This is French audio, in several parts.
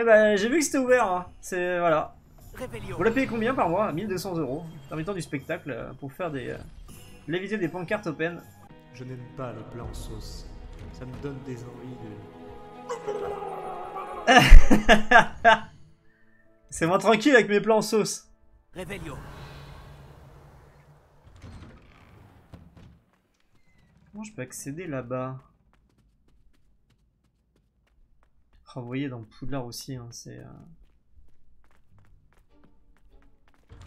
Eh ben, j'ai vu que c'était ouvert. Hein. C'est voilà. Vous la payez combien par mois? 1200 euros. Permettant du spectacle euh, pour faire des. Euh, léviter des pancartes open. Je n'aime pas les plats en sauce. Ça me donne des envies de. C'est moi tranquille avec mes plats en sauce. Réveillon. Comment je peux accéder là-bas? Voyez dans Poudlard aussi, hein, c'est... Euh...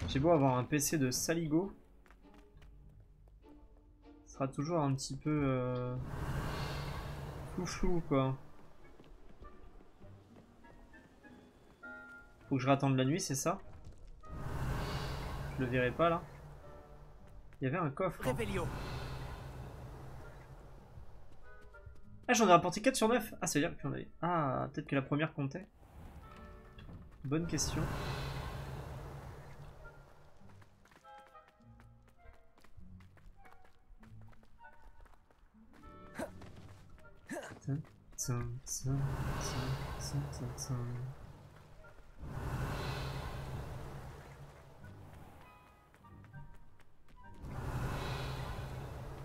J'ai beau avoir un PC de saligo. Ce sera toujours un petit peu... Euh... Flou flou quoi. Faut que je rattende la nuit, c'est ça? Je le verrai pas là. Il y avait un coffre. hein. Ah, j'en ai rapporté 4 sur 9 Ah, ça veut dire que j'en avais... Ah, peut-être que la première comptait. Bonne question.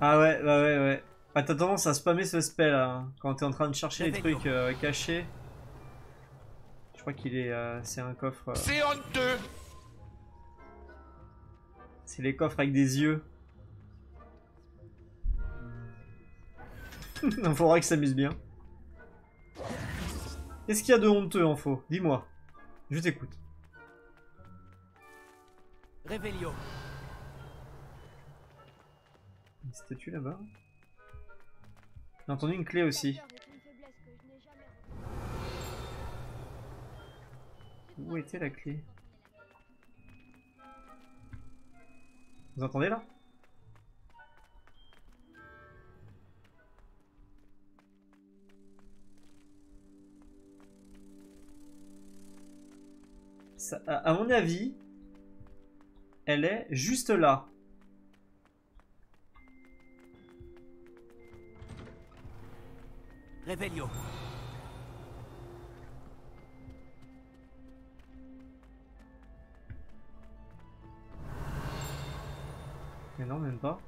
Ah ouais, bah ouais, ouais. Ah, t'as tendance à spammer ce spell là, hein, quand t'es en train de chercher les trucs euh, cachés. Je crois qu'il est. euh, c'est un coffre. euh, C'est honteux c'est les coffres avec des yeux. Il faudra que ça s'amuse bien. Qu'est-ce qu'il y a de honteux en faux Dis-moi. Je t'écoute. Réveillon. Une statue là-bas. J'ai entendu une clé aussi. Où était la clé? Vous entendez là? À mon avis, elle est juste là. Réveillon. Mais non, même pas.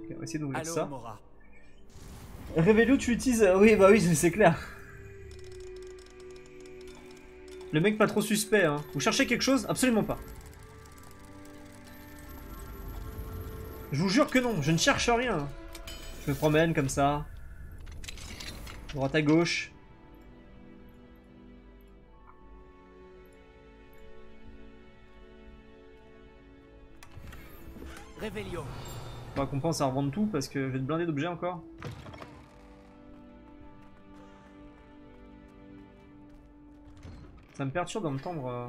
Ok, on va essayer d'ouvrir Allô, ça. Mora. Révélio, tu utilises. Oui, bah oui, c'est clair. Le mec pas trop suspect, hein. Vous cherchez quelque chose? Absolument pas. Je vous jure que non, je ne cherche rien. Je me promène comme ça. Droite à gauche. Réveillon. Faudra qu'on pense à revendre tout parce que je vais te blinder d'objets encore. Ça me perturbe d'entendre. euh.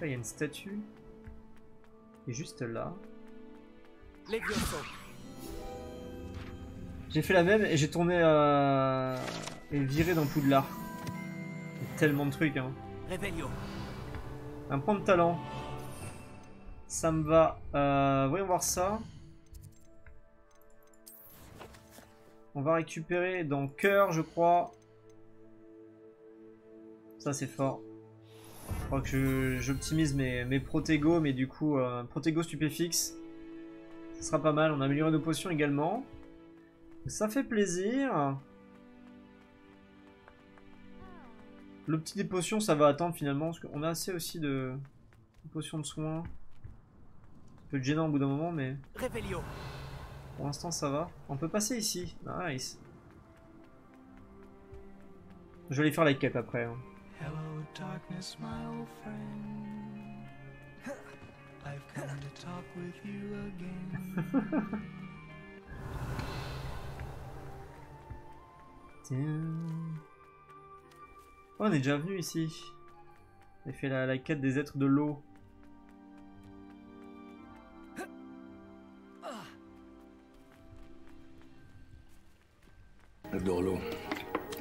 Là, il y a une statue. Et juste là. J'ai fait la même et j'ai tourné euh... et viré dans Poudlard. Il y a tellement de trucs, hein. Un point de talent. Ça me va. Euh, voyons voir ça. On va récupérer dans cœur, je crois. Ça, c'est fort. Je crois que j'optimise mes, mes protégos, mais du coup, euh, protégo stupéfixe. Ce sera pas mal. On a amélioré nos potions également. Ça fait plaisir. Le petit des potions, ça va attendre finalement, parce qu'on a assez aussi de, de potions de soins. Ça peut être gênant au bout d'un moment, mais Réveillon. pour l'instant ça va. On peut passer ici. Nice. Je vais aller faire la quête après. hein. Hello, darkness, my old friend. I've come to talk with you again. Tiens. Oh, on est déjà venu ici. On a fait la, la quête des êtres de l'eau. Dorlo.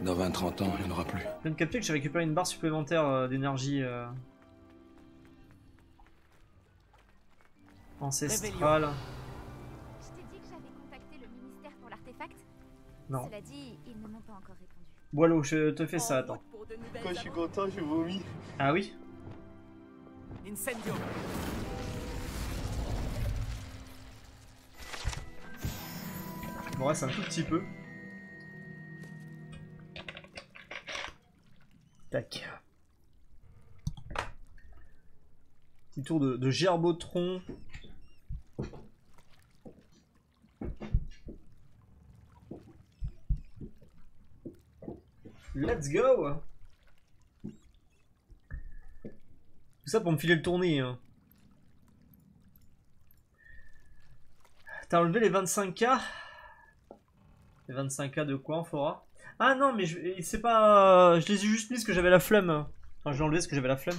Dans 20-30 ans, il n'y en aura plus. Je viens de capter que j'ai récupéré une barre supplémentaire euh, d'énergie. euh. Ancestral. Je t'ai dit que j'avais contacté le ministère pour l'artefact. Non. Cela dit, ils ne m'ont pas encore répondu. Boileau, je te fais ça, attends. Quand je suis content, je vomis. Ah oui? Incendio. Il m'en reste un tout petit peu. Petit tour de, gerbotron. Let's go Tout ça pour me filer le tournis. Hein. T'as enlevé les 25k les 25k de quoi en fora? Ah non, mais c'est pas. Je les ai juste mis parce que j'avais la flemme. Enfin, j'ai enlevé parce que j'avais la flemme.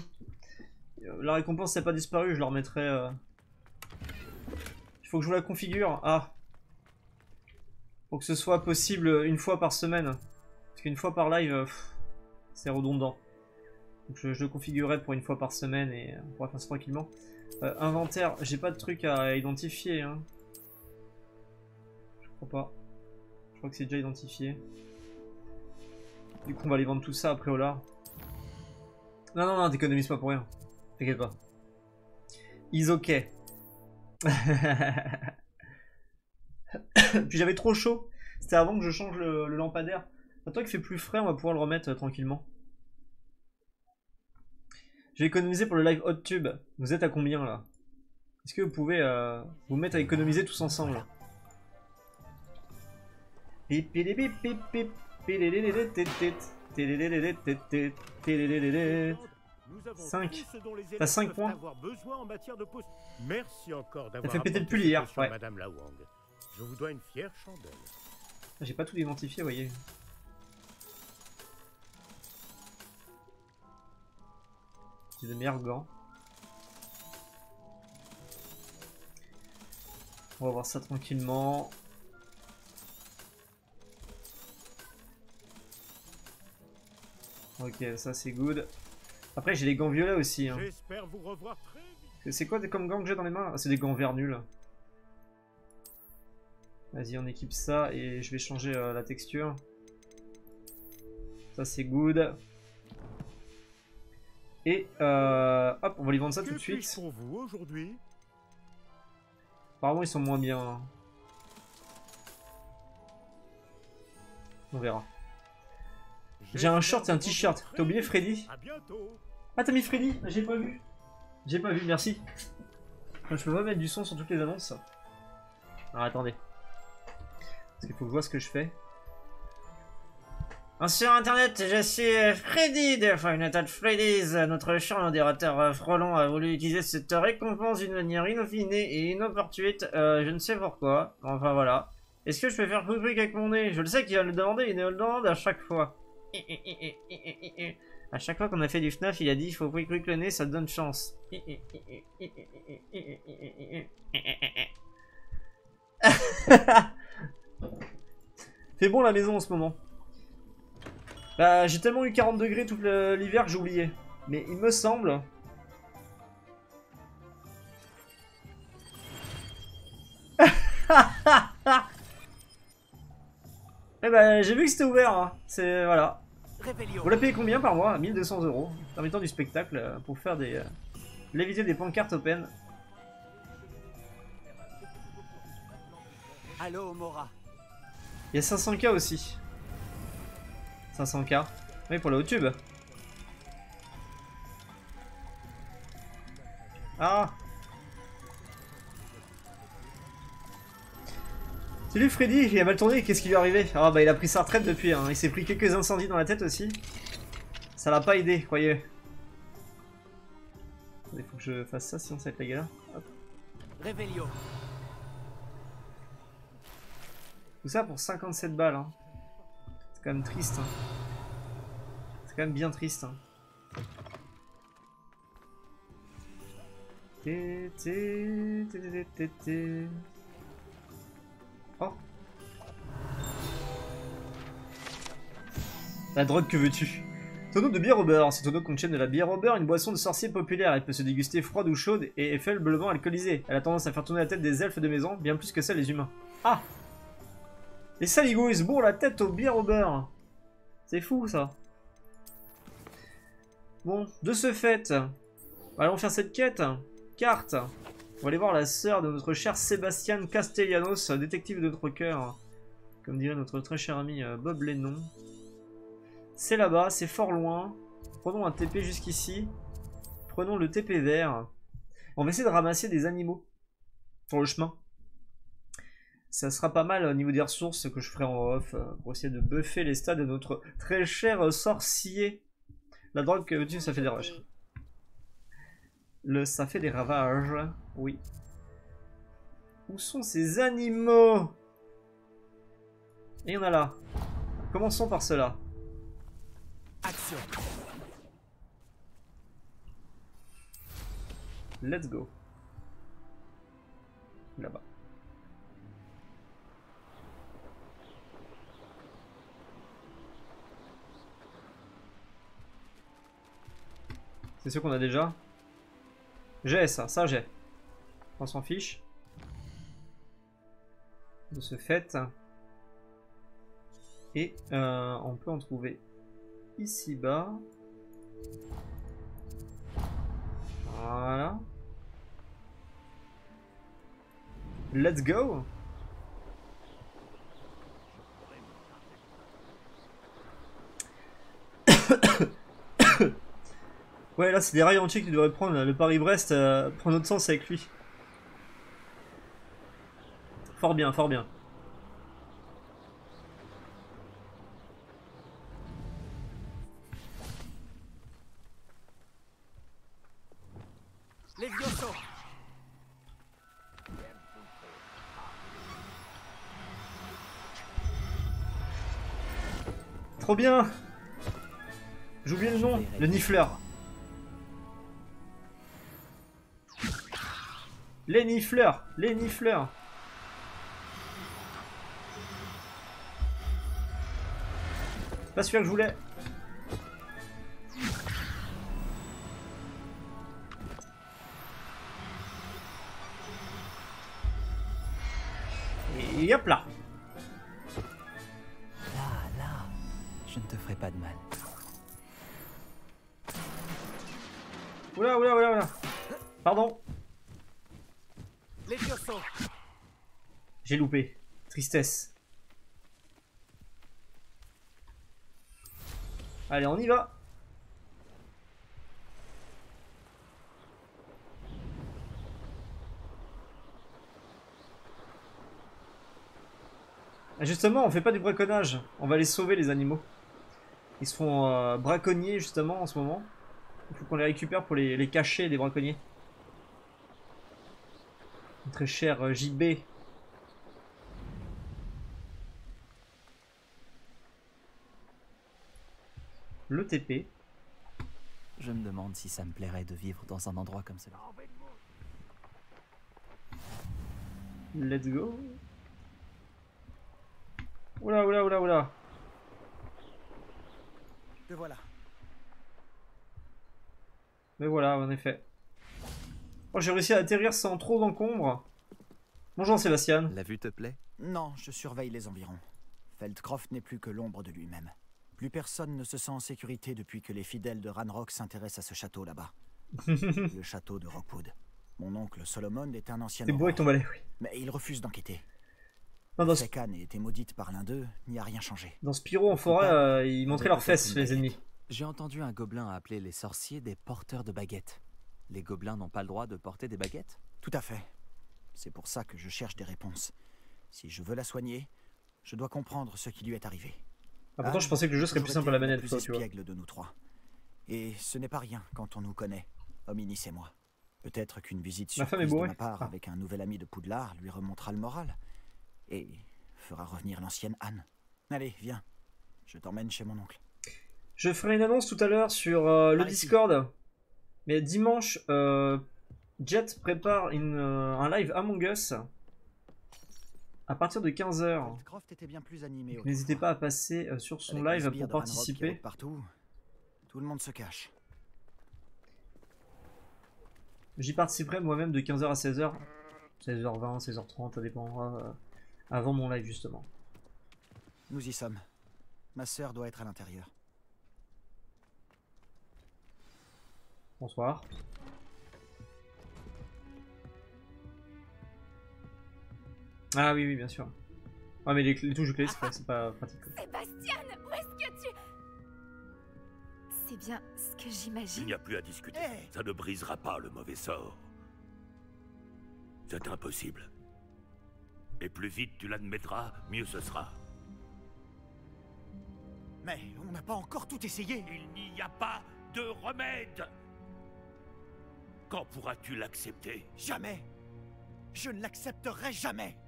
Euh, La récompense n'a pas disparu, je la remettrai. euh. Il faut que je vous la configure. Ah. Faut que ce soit possible une fois par semaine. Parce qu'une fois par live, euh, c'est redondant. Donc je, le configurerai pour une fois par semaine et on pourra faire ça tranquillement. Inventaire, j'ai pas de truc à identifier. Hein. Je crois pas. Je crois que c'est déjà identifié. Du coup, on va aller vendre tout ça après au lard. Non, non, non, t'économises pas pour rien. T'inquiète pas. Is ok. Puis j'avais trop chaud. C'était avant que je change le, lampadaire. Maintenant qu'il fait plus frais, on va pouvoir le remettre euh, tranquillement. J'ai économisé pour le live hot tube. Vous êtes à combien là? Est-ce que vous pouvez euh, vous mettre à économiser tous ensemble? Pip, pip, pililililit, tililililit, tililililit. Nous avons Cinq. tout ce dont les T'as élèves cinq peuvent points. Merci encore d'avoir fait péter le pull hier, ouais. Madame Lawang. Je vous dois une fière chandelle. J'ai pas tout identifié, voyez. J'ai de meilleurs gants. On va voir ça tranquillement. Ok, ça c'est good. Après j'ai les gants violets aussi. Hein. J'espère vous revoir très vite. C'est- quoi des- comme gants que j'ai dans les mains? Ah, C'est des gants verts nuls. Vas-y, on équipe ça et je vais changer euh, la texture. Ça c'est good. Et euh, hop, on va lui vendre ça Que tout de suite. pour vous aujourd'hui? Apparemment ils sont moins bien. hein. On verra. J'ai un short et un t-shirt. T'as oublié. Freddy. Ah t'as mis Freddy J'ai pas vu. J'ai pas vu, merci. Je peux pas mettre du son sur toutes les annonces. Alors attendez. Parce qu'il faut que je vois ce que je fais. Ah, Sur internet, je suis euh, Freddy de at Freddy's. Notre cher modérateur euh, Frelon a voulu utiliser cette récompense d'une manière inopinée et inopportune. Euh, je ne sais pourquoi. Enfin voilà. Est-ce que je peux faire quick avec mon nez? Je le sais qu'il va le demander, il le demande à chaque fois. À chaque fois qu'on a fait du FNAF, il a dit il faut quick le nez, ça donne chance. Fait bon la maison en ce moment. Bah, j'ai tellement eu 40 degrés tout l'hiver que j'ai oublié. Mais il me semble. Eh ben, j'ai vu que c'était ouvert. hein. C'est voilà. Vous la payez combien par mois? 1200 euros. Permettant du spectacle euh, pour faire des. Euh, léviter des pancartes open. Allô, Mora. Il y a 500k aussi. 500k. Oui, pour le YouTube. Ah Salut Freddy, il a mal tourné, qu'est-ce qui lui est arrivé? Ah bah il a pris sa retraite depuis, hein. il s'est pris quelques incendies dans la tête aussi. Ça l'a pas aidé, croyez. Il faut que je fasse ça, sinon ça va être la galère. Hop. Revelio. Tout ça pour 57 balles. Hein. C'est quand même triste. hein. C'est quand même bien triste. hein. Té, té, té, La drogue, que veux-tu? Tonneau de bière au beurre. Ce tonneau contient de la bière au beurre, une boisson de sorcier populaire. Elle peut se déguster froide ou chaude et est faiblement alcoolisée. Elle a tendance à faire tourner la tête des elfes de maison, bien plus que celle des humains. Ah Les saligots, ils se bourrent la tête aux bières au beurre. C'est fou, ça. Bon, de ce fait, allons faire cette quête. Carte. On va aller voir la sœur de notre cher Sébastien Castellanos, détective de notre cœur. Comme dirait notre très cher ami euh, Bob Lennon. C'est là-bas, c'est fort loin. Prenons un TP jusqu'ici. Prenons le TP vert. On va essayer de ramasser des animaux sur le chemin. Ça sera pas mal au niveau des ressources que je ferai en off euh, pour essayer de buffer les stats de notre très cher euh, sorcier. La drogue, que veux-tu, ça fait des ravages. Le ça fait des ravages, oui. Où sont ces animaux? Et il y en a là. Commençons par cela. Action. Let's go. Là-bas. C'est ce qu'on a déjà J'ai ça, ça j'ai. On s'en fiche. De ce fait. Et euh, on peut en trouver ici bas. Voilà. Let's go Ouais, là, c'est des rails entiers que tu devrais prendre. Le Paris-Brest euh, prend notre sens avec lui. Fort bien, fort bien. Trop bien J'ai oublié le nom. Le Nifleur. Les Nifleurs Les Nifleurs pas celui-là que je voulais. Et hop là Là, là, je ne te ferai pas de mal. Oula, oula, oula, oula Pardon, j'ai loupé. Tristesse. Allez, on y va Ah, Justement, on fait pas du braconnage. On va les sauver, les animaux. Ils se font euh, braconnier, justement, en ce moment. Il faut qu'on les récupère pour les, les cacher, des braconniers. Très cher euh, JB. Le TP. Je me demande si ça me plairait de vivre dans un endroit comme celui Let's go. Oula, oula, oula, oula. Te voilà. Mais voilà, en effet. Oh, j'ai réussi à atterrir sans trop d'encombre. Bonjour Sébastien. La vue te plaît? Non, je surveille les environs. Feldcroft n'est plus que l'ombre de lui-même. Plus personne ne se sent en sécurité depuis que les fidèles de Ranrock s'intéressent à ce château là-bas. le château de Rockwood. Mon oncle Solomon est un ancien T'es beau avec ton balai, oui. mais il refuse d'enquêter. Non, dans, Sekan a été maudite par l'un d'eux, n'y a rien changé. dans Spyro en forêt, euh, ils montraient leurs fesses, les ennemis. J'ai entendu un gobelin appeler les sorciers des porteurs de baguettes. Les gobelins n'ont pas le droit de porter des baguettes? Tout à fait. C'est pour ça que je cherche des réponses. Si je veux la soigner, je dois comprendre ce qui lui est arrivé. Ah, pourtant, je pensais que le jeu serait plus simple à la manette, plus toi, tu vois. de nous trois. Et ce n'est pas rien quand on nous connaît, Hominis et moi. Peut-être qu'une visite surprise de ma part Ah. avec un nouvel ami de Poudlard lui remontera le moral. Et fera revenir l'ancienne Anne. Allez, viens. Je t'emmène chez mon oncle. Je ferai une annonce tout à l'heure sur euh, le. Discord. Mais dimanche, euh, Jet prépare une, euh, un live Among Us à partir de 15h. Feldcroft était bien plus animé N'hésitez pas à passer euh, sur son live pour participer. Partout. Tout le monde se cache. J'y participerai moi-même de 15h à 16h. 16h20, 16h30, ça dépendra. Avant mon live, justement. Nous y sommes. Ma sœur doit être à l'intérieur. Bonsoir. Ah oui, oui, bien sûr. Ah, mais les, les touches de clé, c'est pas, c'est pas pratique. Sébastien, où est-ce que tu... C'est bien ce que Il j'imagine. n'y a plus à discuter. Hey Ça ne brisera pas le mauvais sort. C'est impossible. Et plus vite tu l'admettras, mieux ce sera. Mais on n'a pas encore tout essayé. Il n'y a pas de remède Quand pourras-tu l'accepter? Jamais. Je ne l'accepterai jamais.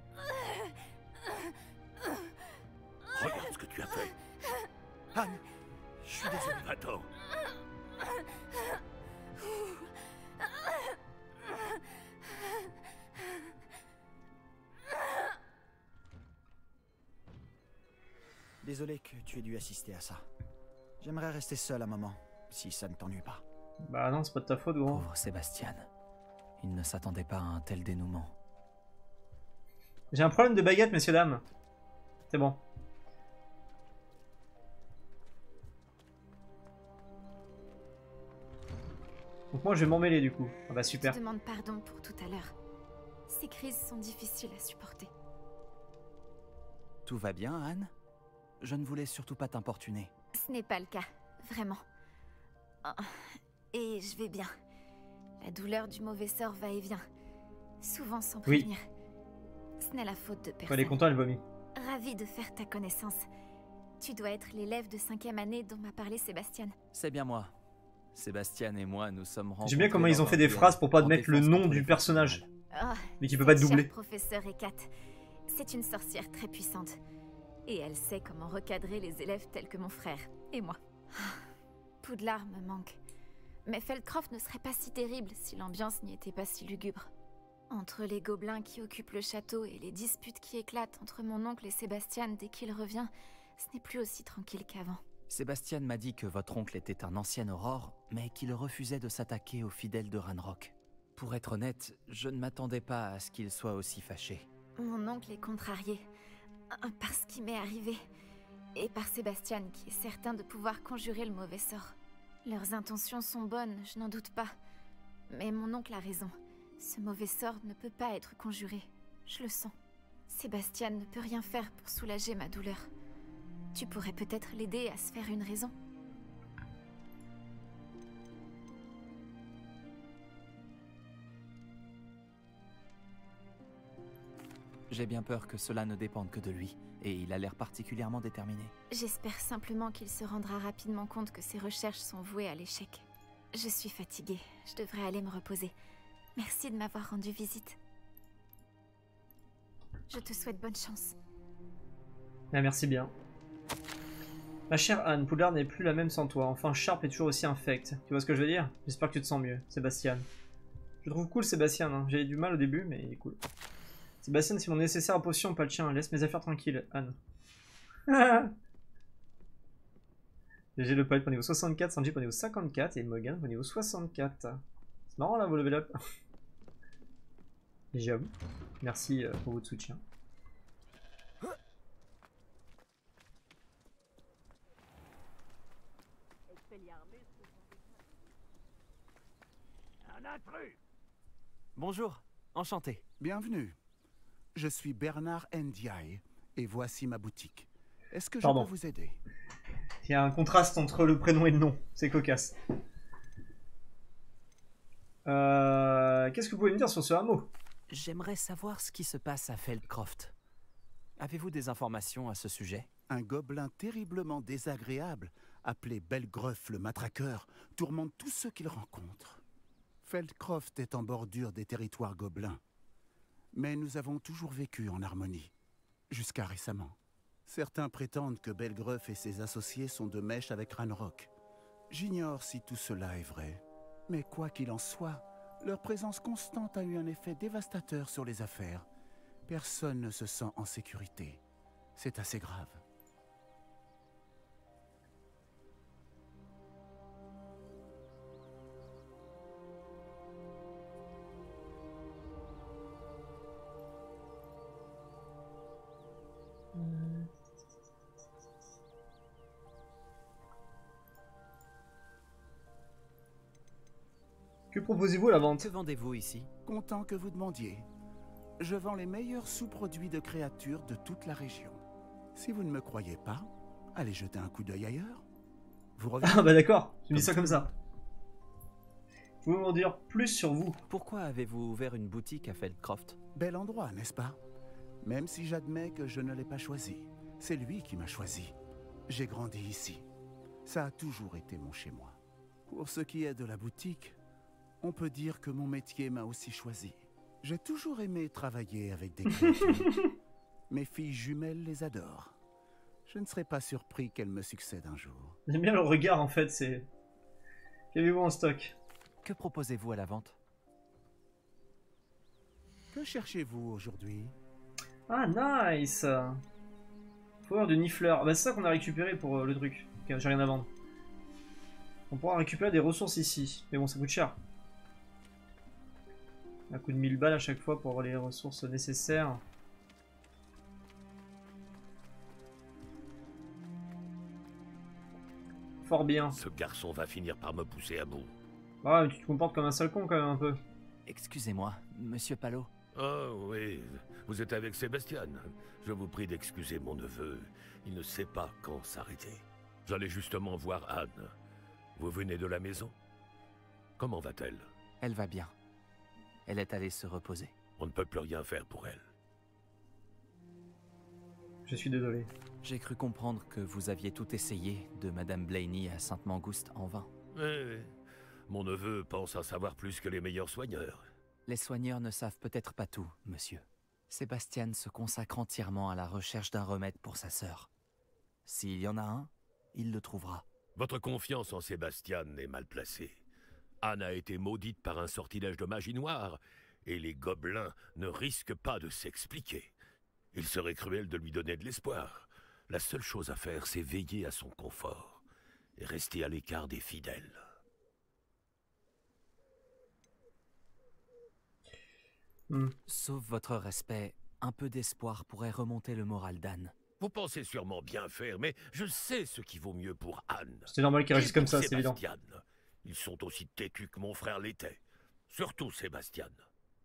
Regarde ce que tu as fait. Anne, je suis désolé. Attends. Désolé que tu aies dû assister à ça. J'aimerais rester seul un moment, si ça ne t'ennuie pas. Bah non, c'est pas de ta faute, gros. Pauvre Sébastien. Il ne s'attendait pas à un tel dénouement. J'ai un problème de baguette, messieurs, dames. C'est bon. Donc moi, je vais m'emmêler, du coup. Ah bah super. Je te demande pardon pour tout à l'heure. Ces crises sont difficiles à supporter. Tout va bien, Anne? Je ne voulais surtout pas t'importuner. Ce n'est pas le cas, vraiment. Oh, Et je vais bien. La douleur du mauvais sort va et vient. Souvent sans Oui. prévenir. Ce n'est la faute de Quand elle est personne. contente, elle vomit. Ravi de faire ta connaissance. Tu dois être l'élève de cinquième année dont m'a parlé Sébastien. C'est bien moi. Sébastien et moi, nous sommes rencontrés. J'aime bien comment ils ont fait des phrases pour pas mettre le nom du personnage. Ah, Mais qui peut pas être doublé. chère professeure Hécate, c'est une sorcière très puissante. Et elle sait comment recadrer les élèves tels que mon frère et moi. Ah, Poudlard me manque. Mais Feldcroft ne serait pas si terrible si l'ambiance n'y était pas si lugubre. Entre les gobelins qui occupent le château et les disputes qui éclatent entre mon oncle et Sébastien dès qu'il revient, ce n'est plus aussi tranquille qu'avant. Sébastien m'a dit que votre oncle était un ancien aurore, mais qu'il refusait de s'attaquer aux fidèles de Ranrock. Pour être honnête, je ne m'attendais pas à ce qu'il soit aussi fâché. Mon oncle est contrarié par ce qui m'est arrivé et par Sébastien qui est certain de pouvoir conjurer le mauvais sort. Leurs intentions sont bonnes, je n'en doute pas. Mais mon oncle a raison. Ce mauvais sort ne peut pas être conjuré. Je le sens. Sébastien ne peut rien faire pour soulager ma douleur. Tu pourrais peut-être l'aider à se faire une raison. J'ai bien peur que cela ne dépende que de lui, et il a l'air particulièrement déterminé. J'espère simplement qu'il se rendra rapidement compte que ses recherches sont vouées à l'échec. Je suis fatiguée, je devrais aller me reposer. Merci de m'avoir rendu visite. Je te souhaite bonne chance. Ah, merci bien. Ma chère Anne, Poudlard n'est plus la même sans toi. Enfin, Sharp est toujours aussi infect. Tu vois ce que je veux dire? J'espère que tu te sens mieux, Sébastien. Je trouve cool Sébastien. Hein. J'avais du mal au début, mais il est cool. Sébastien, c'est mon nécessaire à potion, pas le tien. Laisse mes affaires tranquilles, Anne. GG le poète pour niveau 64, Sanji pour niveau 54 et Morgan pour niveau 64. C'est marrant là, vos level up. J'avoue. Merci euh, pour votre soutien. Un intrus Bonjour, enchanté. Bienvenue. Je suis Bernard Ndiaye et voici ma boutique. Est-ce que je Pardon. peux vous aider? Il y a un contraste entre le prénom et le nom, c'est cocasse. Euh, Qu'est-ce que vous pouvez me dire sur ce hameau? J'aimerais savoir ce qui se passe à Feldcroft. Avez-vous des informations à ce sujet? Un gobelin terriblement désagréable, appelé Belgruff le matraqueur, tourmente tous ceux qu'il rencontre. Feldcroft est en bordure des territoires gobelins. Mais nous avons toujours vécu en harmonie, jusqu'à récemment. Certains prétendent que Belgruff et ses associés sont de mèche avec Ranrock. J'ignore si tout cela est vrai. Mais quoi qu'il en soit, leur présence constante a eu un effet dévastateur sur les affaires. Personne ne se sent en sécurité. C'est assez grave. Proposez-vous à la vente? Que vendez-vous ici? Content que vous demandiez. Je vends les meilleurs sous-produits de créatures de toute la région. Si vous ne me croyez pas, allez jeter un coup d'œil ailleurs. Vous revenez Ah bah d'accord, me dis ça comme ça. Pouvez-vous m'en dire plus sur vous Pourquoi avez-vous ouvert une boutique à Feldcroft? Bel endroit, n'est-ce pas? Même si j'admets que je ne l'ai pas choisi. C'est lui qui m'a choisi. J'ai grandi ici. Ça a toujours été mon chez-moi. Pour ce qui est de la boutique, on peut dire que mon métier m'a aussi choisi. J'ai toujours aimé travailler avec des créatures. Mes filles jumelles les adorent. Je ne serais pas surpris qu'elles me succèdent un jour. J'aime bien le regard en fait, c'est... Qu'avez-vous en stock? Que proposez-vous à la vente? Que cherchez-vous aujourd'hui? Ah nice Power du nifleur. Ah bah c'est ça qu'on a récupéré pour euh, le truc. Ok, j'ai rien à vendre. On pourra récupérer des ressources ici. Mais bon, ça coûte cher. Un coup de 1000 balles à chaque fois pour avoir les ressources nécessaires. Fort bien. Ce garçon va finir par me pousser à bout. Ah, mais tu te comportes comme un sale con quand même un peu. Excusez-moi, monsieur Palot. Oh oui, vous êtes avec Sébastien. Je vous prie d'excuser mon neveu. Il ne sait pas quand s'arrêter. J'allais justement voir Anne. Vous venez de la maison? Comment va-t-elle? Elle va bien. Elle est allée se reposer. On ne peut plus rien faire pour elle. Je suis désolé. J'ai cru comprendre que vous aviez tout essayé, de Madame Blaney à Sainte-Mangouste en vain. Oui. Mon neveu pense à savoir plus que les meilleurs soigneurs. Les soigneurs ne savent peut-être pas tout, monsieur. Sébastien se consacre entièrement à la recherche d'un remède pour sa sœur. S'il y en a un, il le trouvera. Votre confiance en Sébastien est mal placée. Anne a été maudite par un sortilège de magie noire, et les gobelins ne risquent pas de s'expliquer. Il serait cruel de lui donner de l'espoir. La seule chose à faire, c'est veiller à son confort et rester à l'écart des fidèles. Hmm. Sauf votre respect, un peu d'espoir pourrait remonter le moral d'Anne. Vous pensez sûrement bien faire, mais je sais ce qui vaut mieux pour Anne. C'est normal qu'il réagisse comme ça, c'est évident. Ils sont aussi têtus que mon frère l'était. Surtout Sébastien.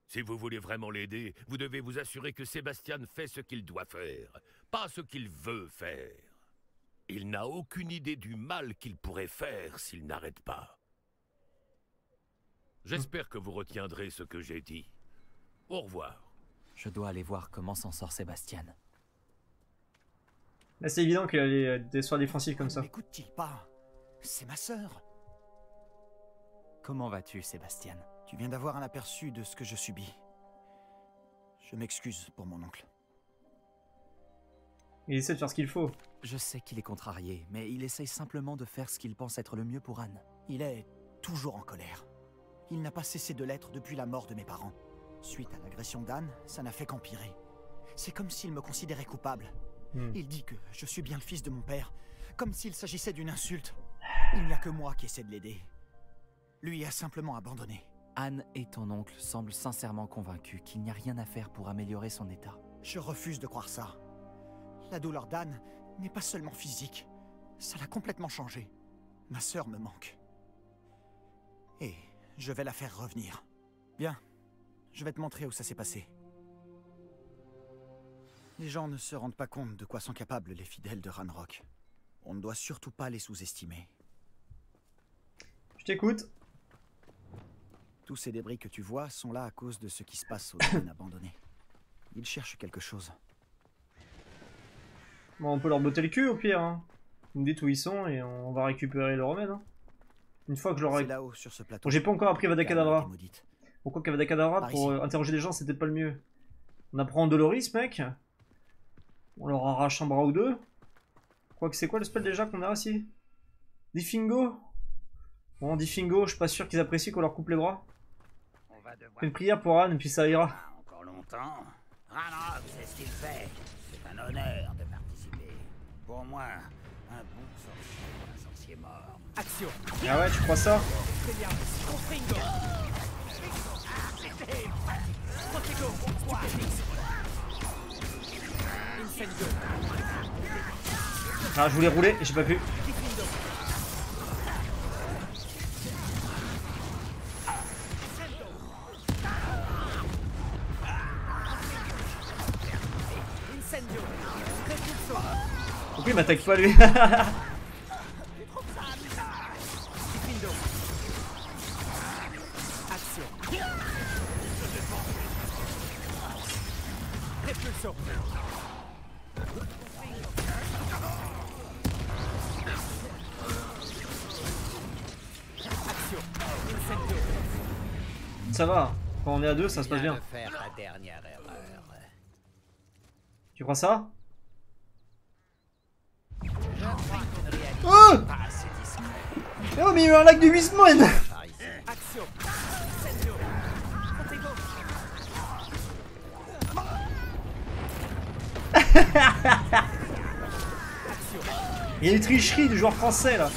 Si vous voulez vraiment l'aider, vous devez vous assurer que Sébastien fait ce qu'il doit faire, pas ce qu'il veut faire. Il n'a aucune idée du mal qu'il pourrait faire s'il n'arrête pas. J'espère que vous retiendrez ce que j'ai dit. Au revoir. Je dois aller voir comment s'en sort Sébastien. C'est évident qu'il a les- des soins défensifs comme ça. M'écoute-t-il pas? C'est ma sœur. Comment vas-tu, Sébastien? Tu viens d'avoir un aperçu de ce que je subis. Je m'excuse pour mon oncle. Il essaie de faire ce qu'il faut. Je sais qu'il est contrarié, mais il essaye simplement de faire ce qu'il pense être le mieux pour Anne. Il est toujours en colère. Il n'a pas cessé de l'être depuis la mort de mes parents. Suite à l'agression d'Anne, ça n'a fait qu'empirer. C'est comme s'il me considérait coupable. Hmm. Il dit que je suis bien le fils de mon père, comme s'il s'agissait d'une insulte. Il n'y a que moi qui essaie de l'aider. Lui a simplement abandonné. Anne et ton oncle semblent sincèrement convaincus qu'il n'y a rien à faire pour améliorer son état. Je refuse de croire ça. La douleur d'Anne n'est pas seulement physique. Ça l'a complètement changé. Ma sœur me manque. Et je vais la faire revenir. Bien. Je vais te montrer où ça s'est passé. Les gens ne se rendent pas compte de quoi sont capables les fidèles de Ranrock. On ne doit surtout pas les sous-estimer. Je t'écoute. Tous ces débris que tu vois sont là à cause de ce qui se passe aux domaines abandonnés. Ils cherchent quelque chose. Bon, on peut leur botter le cul au pire. Hein. Vous me dites où ils sont et on va récupérer le remède. hein. Une fois que je leur ai... Là-haut, sur ce plateau. Bon, j'ai pas encore appris Vada qu'Anne a été Kedavra. maudite. Pourquoi Vada Kedavra Par pour ici. euh, interroger des gens c'était pas le mieux On apprend Doloris, mec. On leur arrache un bras ou deux. Quoi que c'est quoi le spell déjà qu'on a aussi? Diffingo? Bon, Diffingo, je suis pas sûr qu'ils apprécient qu'on leur coupe les bras. On va devoir Fais une prière pour Anne, puis ça ira. encore longtemps. Ranrock, c'est ce qu'il fait. C'est un honneur de participer. Pour moi, un bon sorcier, un sorcier mort. Action Ah ouais, tu crois ça Ah, je voulais rouler et j'ai pas pu. Pourquoi il m'attaque pas lui. Ça va. Quand on est à deux, ça se passe bien. de faire la dernière erreur. Tu crois ça Oh. Oh mais il y a eu un lac de Wismon Par ici. Action. Incendio. Protego. Il y a une tricherie du joueur français là.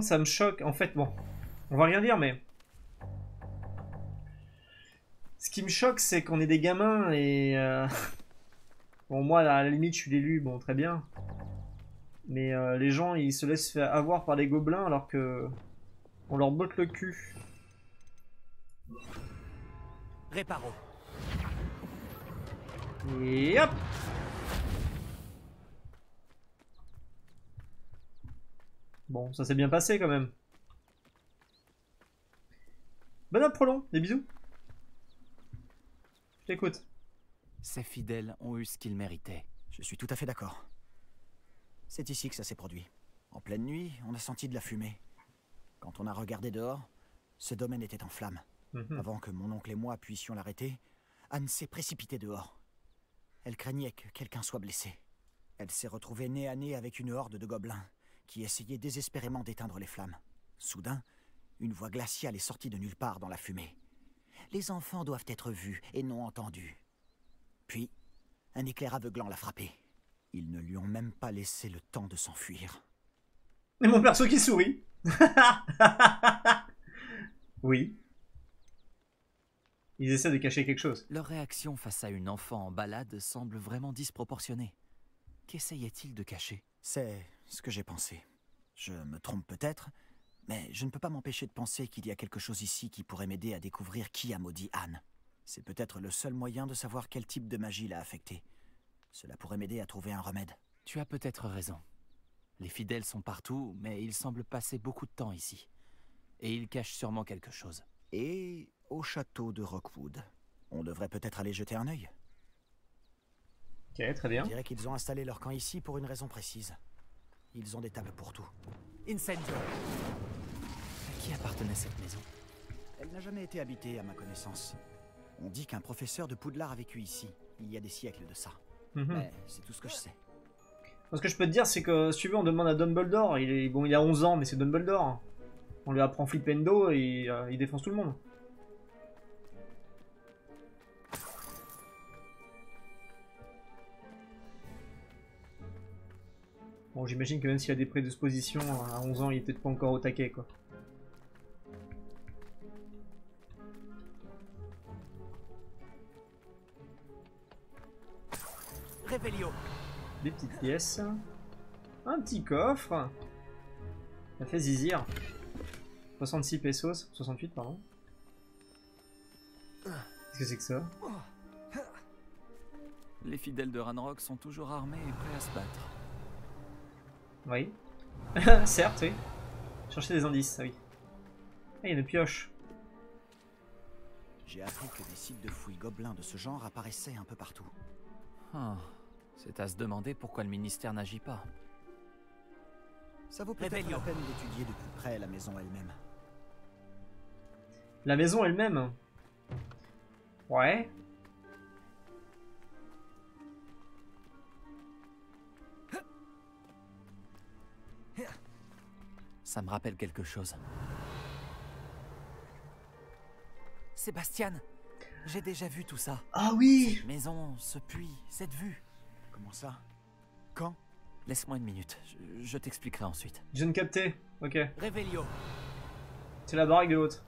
Contre ça me choque. En fait bon. On va rien dire mais. Ce qui me choque c'est qu'on est des gamins et... euh, Bon moi à la limite je suis l'élu, bon très bien. Mais euh, les gens ils se laissent faire avoir par les gobelins alors que... On leur botte le cul. Réparo. Et hop Bon, ça s'est bien passé quand même. Bonne app, Prolong, des bisous. Je t'écoute. Ces fidèles ont eu ce qu'ils méritaient. Je suis tout à fait d'accord. C'est ici que ça s'est produit. En pleine nuit, on a senti de la fumée. Quand on a regardé dehors, ce domaine était en flammes. Mhm. Avant que mon oncle et moi puissions l'arrêter, Anne s'est précipitée dehors. Elle craignait que quelqu'un soit blessé. Elle s'est retrouvée nez à nez avec une horde de gobelins qui essayaient désespérément d'éteindre les flammes. Soudain, une voix glaciale est sortie de nulle part dans la fumée. Les enfants doivent être vus et non entendus. Puis, un éclair aveuglant l'a frappé. Ils ne lui ont même pas laissé le temps de s'enfuir. Et mon perso qui sourit. oui. Ils essaient de cacher quelque chose. Leur réaction face à une enfant en balade semble vraiment disproportionnée. Qu'essayait-il de cacher? C'est ce que j'ai pensé. Je me trompe peut-être, mais je ne peux pas m'empêcher de penser qu'il y a quelque chose ici qui pourrait m'aider à découvrir qui a maudit Anne. C'est peut-être le seul moyen de savoir quel type de magie l'a affectée. Cela pourrait m'aider à trouver un remède. Tu as peut-être raison. Les fidèles sont partout, mais ils semblent passer beaucoup de temps ici. Et ils cachent sûrement quelque chose. Et au château de Rockwood. On devrait peut-être aller jeter un œil. Ok, très bien. Je dirais qu'ils ont installé leur camp ici pour une raison précise. Ils ont des tables pour tout. Incendio. À qui appartenait cette maison? Elle n'a jamais été habitée, à ma connaissance. On dit qu'un professeur de Poudlard a vécu ici, il y a des siècles de ça. Mhm. Mais c'est tout ce que je sais. Ce que je peux te dire, c'est que si tu veux, on demande à Dumbledore. Il, est, bon, il a 11 ans, mais c'est Dumbledore. On lui apprend Flipendo et euh, il défonce tout le monde. Bon, j'imagine que même s'il a des prédispositions, à 11 ans, il est peut-être pas encore au taquet, quoi. Des petites pièces. Un petit coffre. Ça fait zizir. 66 pesos. 68, pardon. Qu'est-ce que c'est que ça? Les fidèles de Ranrock sont toujours armés et prêts à se battre. Oui. Certes, oui. Chercher des indices, ah oui. Ah, il y a une pioche. J'ai appris que des sites de fouilles gobelins de ce genre apparaissaient un peu partout. Ah, c'est à se demander pourquoi le ministère n'agit pas. Ça vaut peut-être la peine d'étudier de plus près la maison elle-même. La maison elle-même. Ouais. Ça me rappelle quelque chose. Sébastien, j'ai déjà vu tout ça. Ah oui Cette maison, ce puits, cette vue. Comment ça? Quand? Laisse-moi une minute, je, je t'expliquerai ensuite. Je viens de capter. Ok. Revelio. C'est la baraque de l'autre.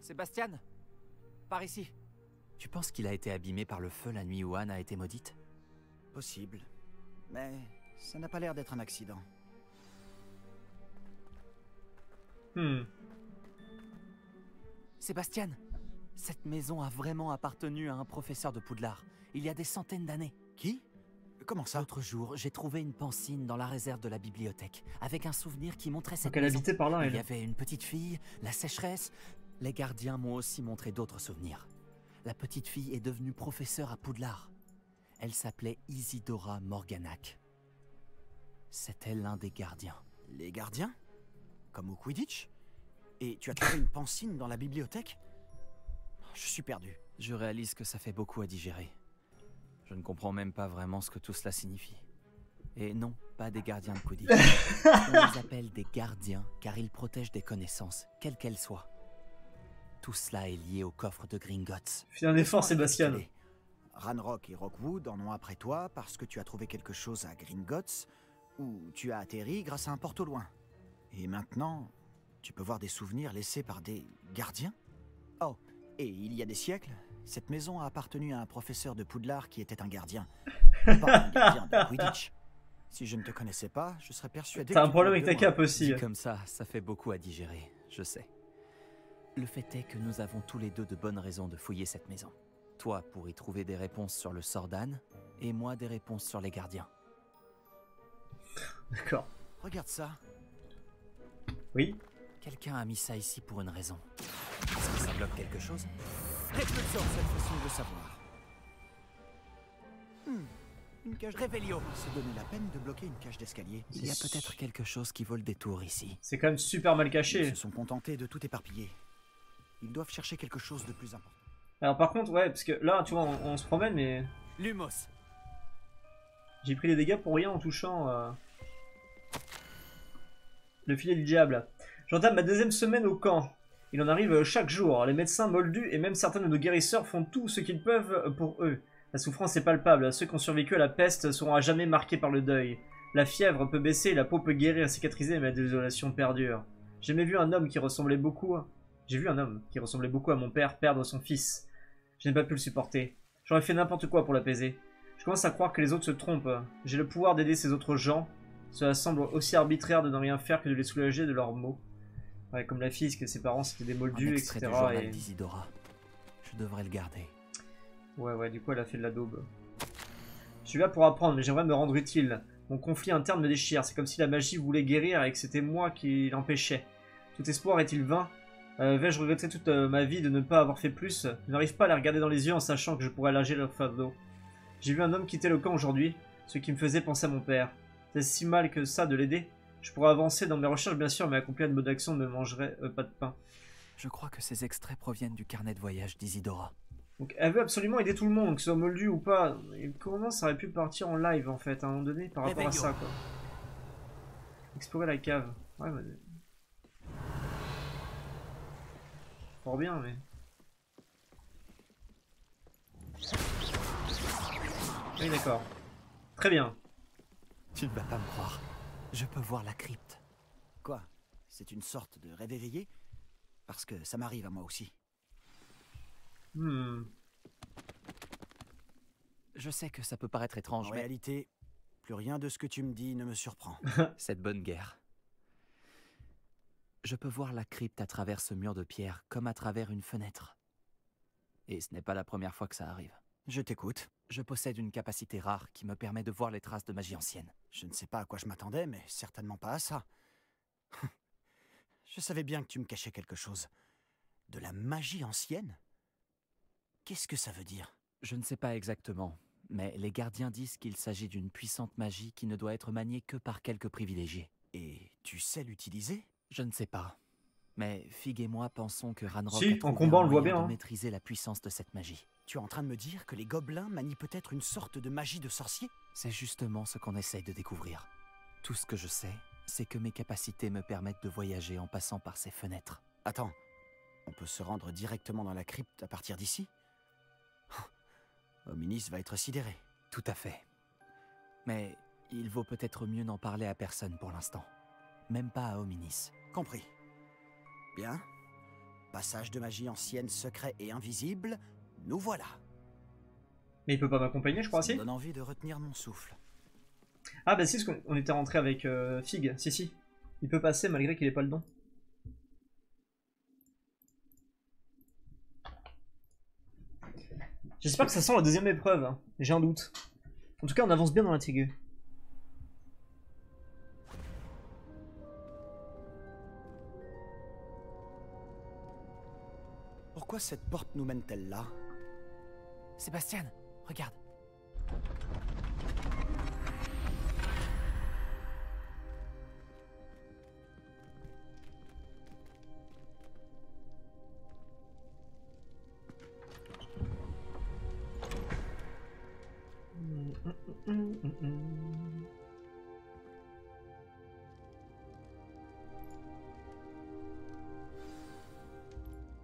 Sébastien Par ici. Tu penses qu'il a été abîmé par le feu la nuit où Anne a été maudite? Possible. Mais ça n'a pas l'air d'être un accident. Hmm. Sébastien, cette maison a vraiment appartenu à un professeur de Poudlard, il y a des centaines d'années. Qui? Comment ça? L'autre jour, j'ai trouvé une pancine dans la réserve de la bibliothèque, avec un souvenir qui montrait cette Donc elle maison. habitait par là, Il y elle. avait une petite fille, la sécheresse. Les gardiens m'ont aussi montré d'autres souvenirs. La petite fille est devenue professeure à Poudlard. Elle s'appelait Isidora Morganac. C'était l'un des gardiens. Les gardiens? Comme au Quidditch Et tu as trouvé une pancine dans la bibliothèque? Je suis perdu. Je réalise que ça fait beaucoup à digérer. Je ne comprends même pas vraiment ce que tout cela signifie. Et non, pas des gardiens de Quidditch. On les appelle des gardiens car ils protègent des connaissances, quelles qu'elles soient. Tout cela est lié au coffre de Gringotts. Fais un effort, Sébastien. Ranrock et Rockwood en ont après toi parce que tu as trouvé quelque chose à Gringotts ou tu as atterri grâce à un porte au loin. Et maintenant, tu peux voir des souvenirs laissés par des gardiens Oh, et il y a des siècles, cette maison a appartenu à un professeur de Poudlard qui était un gardien. Pas un gardien de Quidditch. Si je ne te connaissais pas, je serais persuadé T'as un problème avec ta cape aussi. Dit comme ça, ça fait beaucoup à digérer, je sais. Le fait est que nous avons tous les deux de bonnes raisons de fouiller cette maison. Toi pour y trouver des réponses sur le sort d'Anne, et moi des réponses sur les gardiens. D'accord. Regarde ça. Oui Quelqu'un a mis ça ici pour une raison. Est-ce que ça bloque quelque chose? Répulsion. Cette façon de savoir. Hmm, Une cage Revelio. Se donner la peine de bloquer une cage d'escalier. Il y a peut-être quelque chose qui vaut le détour ici. C'est quand même super mal Ils caché. se sont contentés de tout éparpiller. Ils doivent chercher quelque chose de plus important. Alors par contre, ouais, parce que là, tu vois, on, on se promène, mais Lumos. j'ai pris des dégâts pour rien en touchant euh, le filet du diable. J'entame ma deuxième semaine au camp. Il en arrive chaque jour. Les médecins moldus et même certains de nos guérisseurs font tout ce qu'ils peuvent pour eux. La souffrance est palpable. Ceux qui ont survécu à la peste seront à jamais marqués par le deuil. La fièvre peut baisser, la peau peut guérir cicatriser, mais la désolation perdure. J'ai jamais vu un homme qui ressemblait beaucoup. J'ai vu un homme qui ressemblait beaucoup à mon père perdre son fils. Je n'ai pas pu le supporter. J'aurais fait n'importe quoi pour l'apaiser. Je commence à croire que les autres se trompent. J'ai le pouvoir d'aider ces autres gens. Cela semble aussi arbitraire de ne rien faire que de les soulager de leurs maux. Ouais, comme la fille, parce que ses parents c'était des moldus, etc. du et-. Je devrais le garder. Ouais, ouais, du coup, elle a fait de la daube. Je suis là pour apprendre, mais j'aimerais me rendre utile. Mon conflit interne me déchire. C'est comme si la magie voulait guérir et que c'était moi qui l'empêchais. Tout espoir est-il vain? Euh, Vais-je regretter toute euh, ma vie de ne pas avoir fait plus? Je n'arrive pas à les regarder dans les yeux en sachant que je pourrais alléger leur fardeau. J'ai vu un homme quitter le camp aujourd'hui, ce qui me faisait penser à mon père. C'est si mal que ça de l'aider Je pourrais avancer dans mes recherches, bien sûr, mais accomplir une mode d'action ne me mangerait euh, pas de pain. Je crois que ces extraits proviennent du carnet de voyage d'Isidora. Donc elle veut absolument aider tout le monde, que ce soit moldu ou pas. Et comment ça aurait pu partir en live en fait, à un moment donné, par rapport à ça quoi. Explorer la cave. Ouais, mais... Fort bien, mais... Oui, d'accord. Très bien. Tu ne vas pas me croire. Je peux voir la crypte. Quoi? C'est une sorte de rêve éveillé? Parce que ça m'arrive à moi aussi. Hmm. Je sais que ça peut paraître étrange, En mais réalité, plus rien de ce que tu me dis ne me surprend. cette bonne guerre. Je peux voir la crypte à travers ce mur de pierre comme à travers une fenêtre. Et ce n'est pas la première fois que ça arrive. Je t'écoute. Je possède une capacité rare qui me permet de voir les traces de magie ancienne. Je ne sais pas à quoi je m'attendais, mais certainement pas à ça. je savais bien que tu me cachais quelque chose. De la magie ancienne? Qu'est-ce que ça veut dire? Je ne sais pas exactement, mais les gardiens disent qu'il s'agit d'une puissante magie qui ne doit être maniée que par quelques privilégiés. Et tu sais l'utiliser? Je ne sais pas. Mais Fig et moi pensons que Ranrock Si, a en combat, un on le voit de hein. maîtriser la puissance de cette magie. Tu es en train de me dire que les gobelins manient peut-être une sorte de magie de sorcier? C'est justement ce qu'on essaye de découvrir. Tout ce que je sais, c'est que mes capacités me permettent de voyager en passant par ces fenêtres. Attends, on peut se rendre directement dans la crypte à partir d'ici? Hominis va être sidéré. Tout à fait. Mais il vaut peut-être mieux n'en parler à personne pour l'instant. Même pas à Hominis. Compris. Bien. Passage de magie ancienne, secret et invisible, nous voilà. Mais il peut pas m'accompagner, je crois, si donne envie de retenir mon souffle. Ah bah si, parce qu'on on était rentré avec euh, Fig. Si, si. Il peut passer malgré qu'il ait pas le don. J'espère que ça sent la deuxième épreuve. hein. J'ai un doute. En tout cas, on avance bien dans l'intrigue. Pourquoi cette porte nous mène-t-elle là? Sébastien, regarde.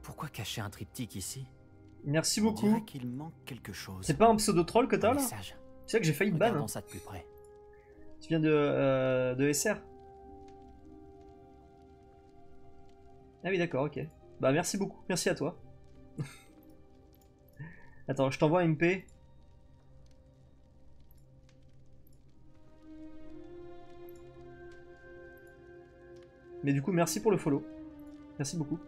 Pourquoi cacher un triptyque ici? Merci beaucoup. qu'il manque quelque chose. C'est pas un pseudo-troll que t'as là. Tu sais que j'ai failli te ban. Hein. ça de plus près. Tu viens de, euh, de SR Ah oui, d'accord, ok. Bah merci beaucoup, merci à toi. Attends, je t'envoie un MP. Mais du coup, merci pour le follow. Merci beaucoup.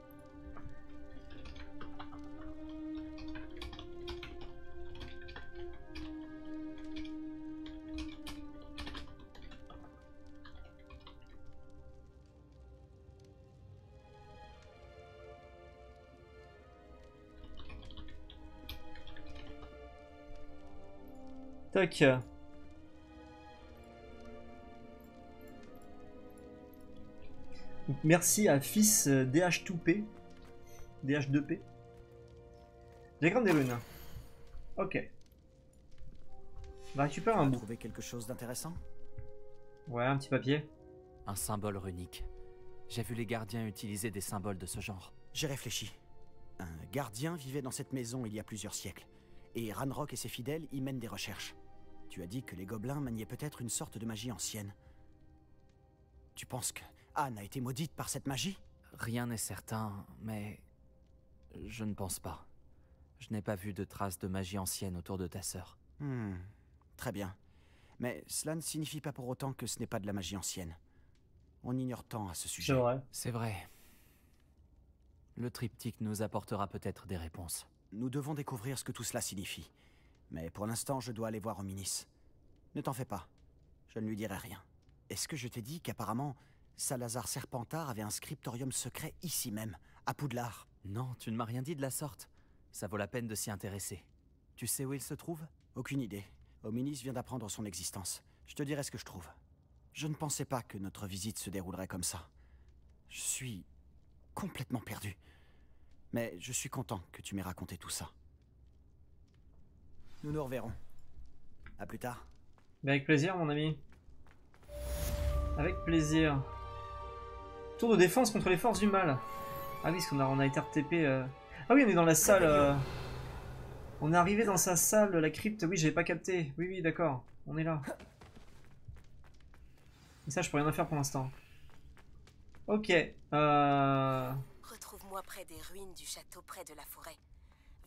Tac. Donc, merci à fils euh, DH2P. DH2P. Diagramme des runes. Ok. On va récupérer un bout. trouvé quelque chose d'intéressant? Ouais, un petit papier. Un symbole runique. J'ai vu les gardiens utiliser des symboles de ce genre. J'ai réfléchi. Un gardien vivait dans cette maison il y a plusieurs siècles, et Ranrock et ses fidèles y mènent des recherches. Tu as dit que les gobelins maniaient peut-être une sorte de magie ancienne. Tu penses que Anne a été maudite par cette magie? Rien n'est certain, mais je ne pense pas. Je n'ai pas vu de traces de magie ancienne autour de ta sœur. Hmm, très bien. Mais cela ne signifie pas pour autant que ce n'est pas de la magie ancienne. On ignore tant à ce sujet. C'est vrai. C'est vrai. Le triptyque nous apportera peut-être des réponses. Nous devons découvrir ce que tout cela signifie. Mais pour l'instant, je dois aller voir Ominis. Ne t'en fais pas. Je ne lui dirai rien. Est-ce que je t'ai dit qu'apparemment, Salazar Serpentard avait un scriptorium secret ici même, à Poudlard? Non, tu ne m'as rien dit de la sorte. Ça vaut la peine de s'y intéresser. Tu sais où il se trouve? Aucune idée. Ominis vient d'apprendre son existence. Je te dirai ce que je trouve. Je ne pensais pas que notre visite se déroulerait comme ça. Je suis complètement perdu. Mais je suis content que tu m'aies raconté tout ça. Nous nous reverrons. À plus tard. Mais avec plaisir, mon ami. Avec plaisir. Tour de défense contre les forces du mal. Ah oui, parce qu'on a, on a été RTP. euh. Ah oui, on est dans la salle. euh. On est arrivé dans sa salle, la crypte. Oui, j'avais pas capté. Oui, oui, d'accord. On est là. Et ça, je peux rien en faire pour l'instant. Ok. Euh... Retrouve-moi près des ruines du château près de la forêt.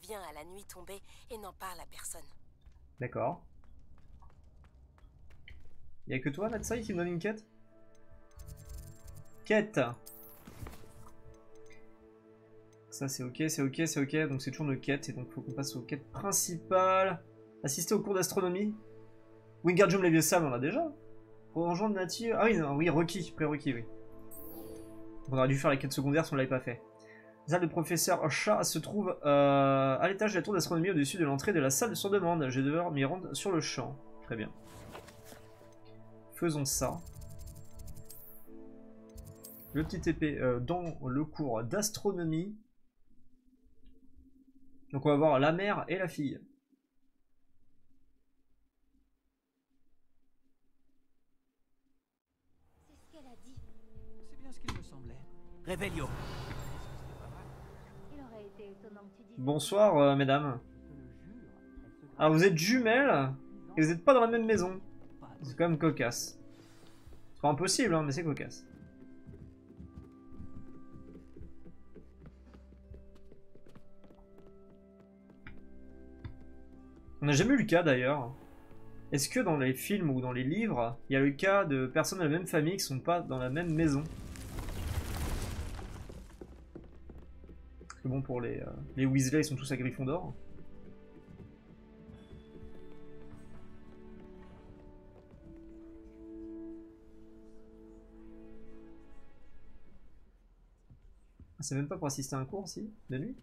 Viens à la nuit tombée et n'en parle à personne. D'accord. Y'a que toi, Natsai, qui me donne une quête Quête Ça c'est ok, c'est ok, c'est ok, donc c'est toujours nos quêtes, et donc faut qu'on passe aux quêtes principales. Assister au cours d'astronomie. Wingardium Leviosa, on l'a déjà. Rejoindre nature. Ah oui, non, oui, requis, prérequis, oui. On aurait dû faire la quête secondaire si on l'avait pas fait. La salle de professeur Chat se trouve euh, à l'étage de la tour d'astronomie au-dessus de l'entrée de la salle de son demande. Je vais devoir m'y rendre sur le champ. Très bien. Faisons ça. Le petit épée euh, dans le cours d'astronomie. Donc on va voir la mère et la fille. C'est bien ce qu'il me semblait. Bonsoir, euh, mesdames. Alors, vous êtes jumelles et vous n'êtes pas dans la même maison. C'est quand même cocasse. C'est pas impossible, hein, mais c'est cocasse. On n'a jamais eu le cas d'ailleurs. Est-ce que dans les films ou dans les livres, il y a le cas de personnes de la même famille qui sont pas dans la même maison? Que bon, pour les, euh, les Weasley, ils sont tous à Gryffondor. Ah, C'est même pas pour assister à un cours, si De nuit?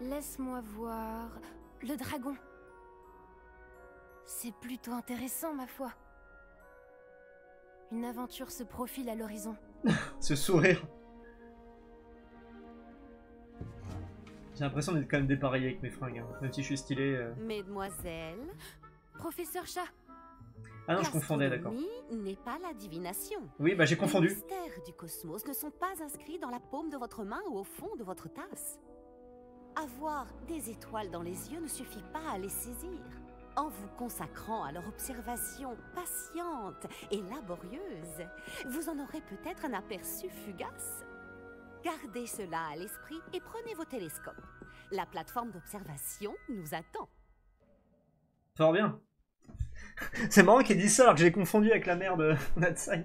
Laisse-moi voir. Le dragon. C'est plutôt intéressant, ma foi. Une aventure se profile à l'horizon. Ce sourire. J'ai l'impression d'être quand même dépareillé avec mes fringues. hein. Même si je suis stylé. euh. Mesdemoiselles, Professeur Chat, Ah non, je confondais, d'accord. n'est pas la divination. Oui, bah j'ai confondu. Les mystères du cosmos ne sont pas inscrits dans la paume de votre main ou au fond de votre tasse. Avoir des étoiles dans les yeux ne suffit pas à les saisir. En vous consacrant à leur observation patiente et laborieuse, vous en aurez peut-être un aperçu fugace. Gardez cela à l'esprit et prenez vos télescopes. La plateforme d'observation nous attend. Fort bien. C'est marrant qu'il dit ça alors que j'ai confondu avec la mère de Natsai.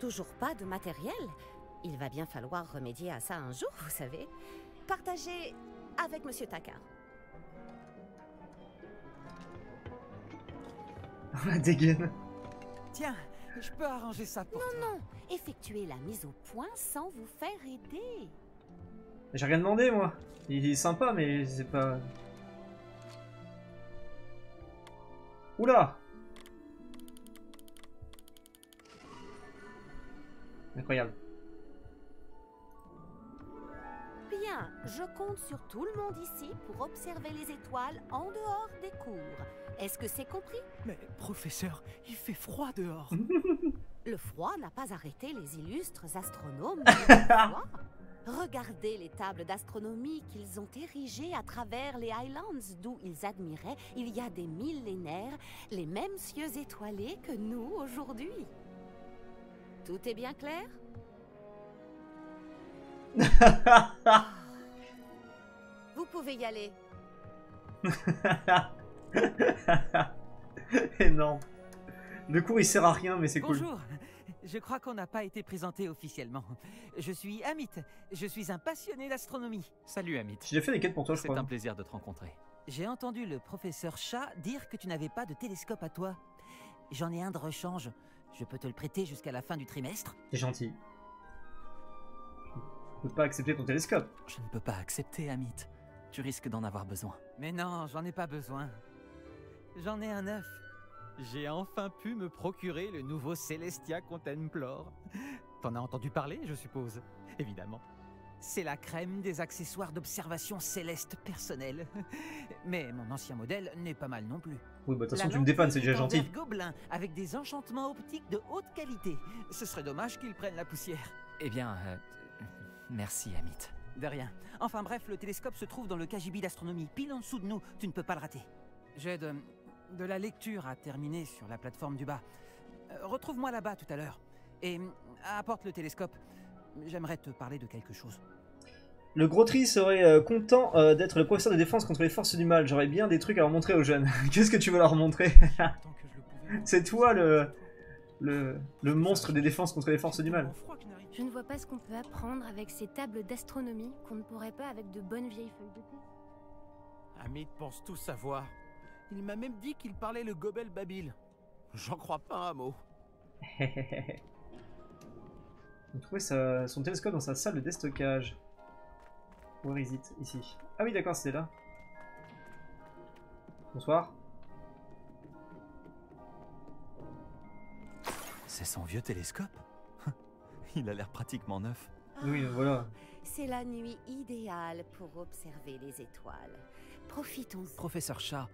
Toujours pas de matériel Il va bien falloir remédier à ça un jour, vous savez. Partagez avec Monsieur Takar. La dégaine. Tiens, je peux arranger ça pour Non, non Effectuez la mise au point sans vous faire aider. J'ai rien demandé moi. Il est sympa mais c'est pas... Oula Incroyable. Bien, je compte sur tout le monde ici pour observer les étoiles en dehors des cours. Est-ce que c'est compris? Mais professeur, il fait froid dehors. Le froid n'a pas arrêté les illustres astronomes. Regardez les tables d'astronomie qu'ils ont érigées à travers les Highlands, d'où ils admiraient, il y a des millénaires, les mêmes cieux étoilés que nous aujourd'hui. Tout est bien clair? Vous pouvez y aller. Et non. Le cours il sert à rien mais c'est cool. Bonjour. Je crois qu'on n'a pas été présenté officiellement. Je suis Amit. Je suis un passionné d'astronomie. Salut Amit. J'ai fait des quêtes pour toi je C'est crois. un plaisir de te rencontrer. J'ai entendu le professeur Chat dire que tu n'avais pas de télescope à toi. J'en ai un de rechange. Je peux te le prêter jusqu'à la fin du trimestre T'es gentil. Je peux pas accepter ton télescope. Je ne peux pas accepter, Amit. Tu risques d'en avoir besoin. Mais non, j'en ai pas besoin. J'en ai un neuf. J'ai enfin pu me procurer le nouveau Celestia Contemplor. T'en as entendu parler, je suppose? Évidemment. C'est la crème des accessoires d'observation céleste personnelle. Mais mon ancien modèle n'est pas mal non plus. Oui bah de toute façon La tu me dépannes c'est déjà gentil. gobelin avec des enchantements optiques de haute qualité. Ce serait dommage qu'ils prennent la poussière. Eh bien, euh, merci, Amit. De rien. Enfin bref, le télescope se trouve dans le KGB d'astronomie, pile en dessous de nous. Tu ne peux pas le rater. J'ai de, de la lecture à terminer sur la plateforme du bas. Euh, Retrouve-moi là-bas tout à l'heure. Et euh, apporte le télescope. J'aimerais te parler de quelque chose. Le gros tri serait euh, content euh, d'être le professeur de défense contre les forces du mal. J'aurais bien des trucs à leur montrer aux jeunes. Qu'est-ce que tu veux leur montrer C'est toi le, le le monstre des défenses contre les forces du mal. je ne vois pas ce qu'on peut apprendre avec ces tables d'astronomie qu'on ne pourrait pas avec de bonnes vieilles feuilles de thé. Amit pense tout savoir. Il m'a même dit qu'il parlait le gobel babil. J'en crois pas un mot. On trouvait sa- son télescope dans sa salle de déstockage. Where is it? Ici. Ah oui, d'accord, c'était là. Bonsoir. C'est son vieux télescope Il a l'air pratiquement neuf. Oui, voilà. C'est la nuit idéale pour observer les étoiles. Profitons-en. Professeur Chat,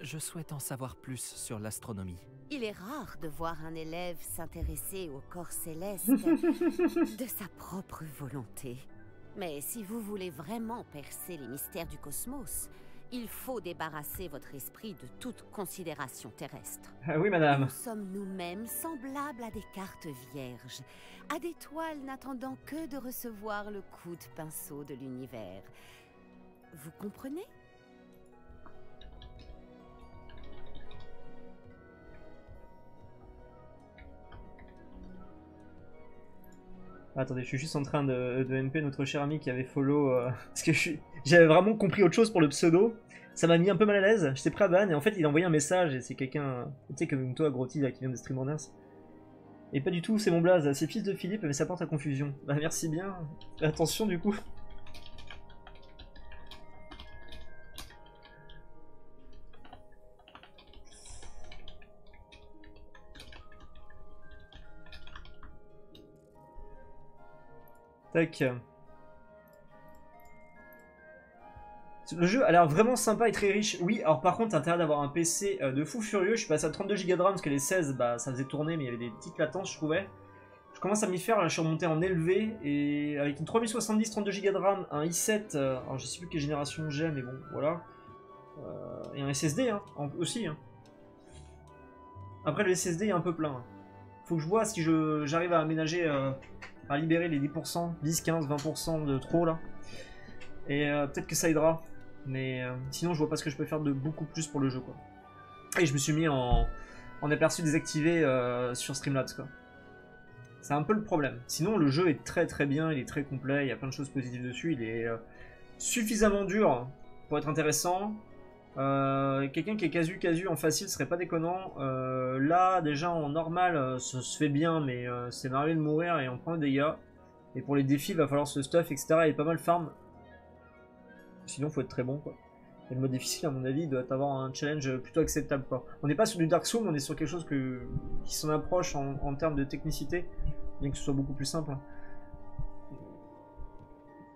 je souhaite en savoir plus sur l'astronomie. Il est rare de voir un élève s'intéresser au corps céleste de sa propre volonté. Mais si vous voulez vraiment percer les mystères du cosmos, il faut débarrasser votre esprit de toute considération terrestre. Ah oui, madame. Nous sommes nous-mêmes semblables à des cartes vierges, à des toiles n'attendant que de recevoir le coup de pinceau de l'univers. Vous comprenez? Attendez, je suis juste en train de, MP notre cher ami qui avait follow. euh, parce que j'avais vraiment compris autre chose pour le pseudo. Ça m'a mis un peu mal à l'aise. J'étais prêt à ban et en fait il a envoyé un message et c'est quelqu'un. Tu sais, comme toi, Groti, là, qui vient de Streamers. Et pas du tout, c'est mon blaze. C'est fils de Philippe, mais ça porte à confusion. Bah merci bien. Attention du coup. Tac. Le jeu a l'air vraiment sympa et très riche. Oui, alors par contre, intérêt d'avoir un PC euh, de fou furieux. Je suis passé à 32 Go de RAM parce que les 16, bah, ça faisait tourner, mais il y avait des petites latences, je trouvais. Je commence à m'y faire, je suis remonté en élevé. Et avec une 3070, 32 Go de RAM, un i7, euh, alors je sais plus quelle génération j'ai, mais bon, voilà. Euh, et un SSD hein, aussi. hein. Après, le SSD est un peu plein. hein. Faut que je vois si j'arrive à aménager, euh, à libérer les 10%, 10, 15, 20% de trop là. Et euh, peut-être que ça aidera. Mais euh, sinon, je vois pas ce que je peux faire de beaucoup plus pour le jeu quoi. Et je me suis mis en, en aperçu désactivé sur Streamlabs. C'est un peu le problème. Sinon, le jeu est très très bien, il est très complet, il y a plein de choses positives dessus, il est suffisamment dur pour être intéressant. Euh, Quelqu'un qui est casu casu en facile serait pas déconnant. Euh, là, déjà en normal, euh, ça se fait bien, mais c'est m'arrivé de mourir et on prend des dégâts. Et pour les défis, il va falloir se stuff, etc. Et pas mal farm. Sinon, faut être très bon, quoi. Et le mode difficile, à mon avis, doit avoir un challenge plutôt acceptable, quoi. On n'est pas sur du Dark Souls, on est sur quelque chose que, qui s'en approche en, en termes de technicité, bien que ce soit beaucoup plus simple. hein.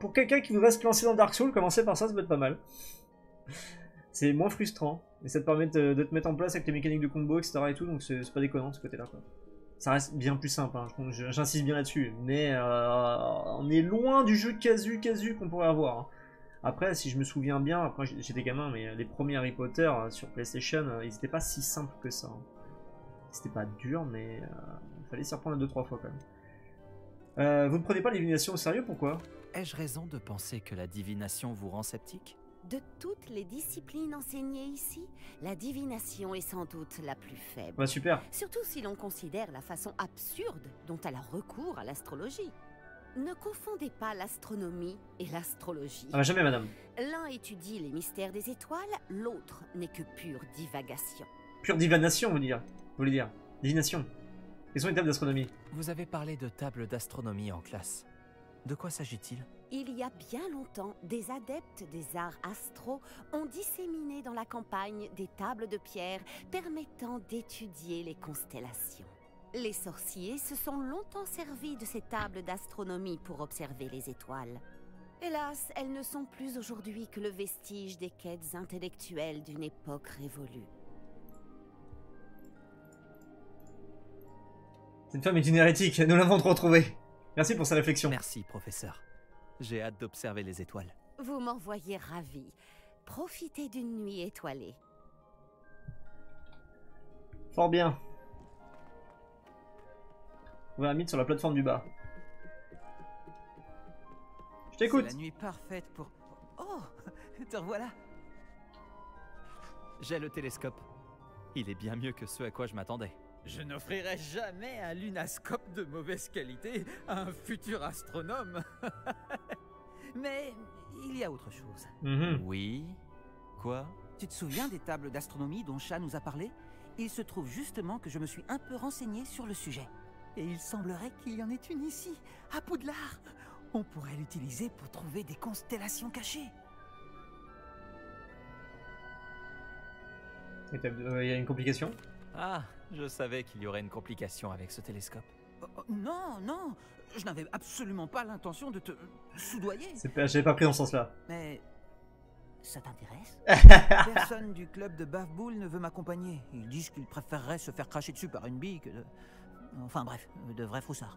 Pour quelqu'un qui voudrait se lancer dans Dark Souls, commencer par ça, ça peut être pas mal. C'est moins frustrant, et ça te permet de, te mettre en place avec les mécaniques de combo, etc. et tout, donc c'est pas déconnant ce côté-là. Ça reste bien plus simple, hein, j'insiste bien là-dessus, mais euh, on est loin du jeu casu casu qu'on pourrait avoir. hein. Après, si je me souviens bien, après j'étais gamin, mais les premiers Harry Potter euh, sur PlayStation, euh, ils étaient pas si simples que ça. hein. C'était pas dur, mais euh, il fallait s'y reprendre deux trois fois quand même. Euh, vous ne prenez pas la divination au sérieux, pourquoi? Ai-je raison de penser que la divination vous rend sceptique? De toutes les disciplines enseignées ici, la divination est sans doute la plus faible. Bah super. Surtout si l'on considère la façon absurde dont elle a recours à l'astrologie. Ne confondez pas l'astronomie et l'astrologie. Ah bah jamais, madame. L'un étudie les mystères des étoiles, l'autre n'est que pure divagation. Pure divination, vous dire. Vous voulez dire Divination. Quelles sont les tables d'astronomie? Vous avez parlé de table d'astronomie en classe. De quoi s'agit-il? Il y a bien longtemps, des adeptes des arts astro ont disséminé dans la campagne des tables de pierre permettant d'étudier les constellations. Les sorciers se sont longtemps servis de ces tables d'astronomie pour observer les étoiles. Hélas, elles ne sont plus aujourd'hui que le vestige des quêtes intellectuelles d'une époque révolue. Cette femme est une hérétique, nous l'avons retrouvée. Merci pour sa réflexion. Merci, professeur. J'ai hâte d'observer les étoiles. Vous m'en voyez ravi. Profitez d'une nuit étoilée. Fort bien. On va mythe sur la plateforme du bas. Je t'écoute. C'est la nuit parfaite pour. Oh Te revoilà J'ai le télescope. Il est bien mieux que ce à quoi je m'attendais. Je n'offrirai jamais un lunascope de mauvaise qualité à un futur astronome. Mais il y a autre chose. Mhm. Oui Quoi? Tu te souviens des tables d'astronomie dont Chat nous a parlé? Il se trouve justement que je me suis un peu renseigné sur le sujet. Et il semblerait qu'il y en ait une ici, à Poudlard. On pourrait l'utiliser pour trouver des constellations cachées. Et t'as- euh, Il y a une complication? Ah, je savais qu'il y aurait une complication avec ce télescope. oh, non, non, je n'avais absolument pas l'intention de te soudoyer. J'avais pas pris dans ce sens-là. Mais ça t'intéresse Personne du club de Bafboul ne veut m'accompagner. Ils disent qu'ils préféreraient se faire cracher dessus par une bille que de... Enfin bref, de vrais froussards.